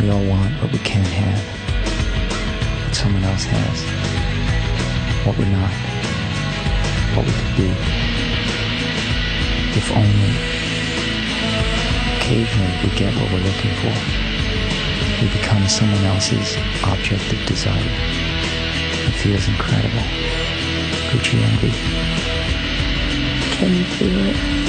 We all want what we can't have, what someone else has, what we're not, what we could be. If only occasionally we get what we're looking for. We become someone else's object of desire. It feels incredible. Gucci envy. Can you feel it?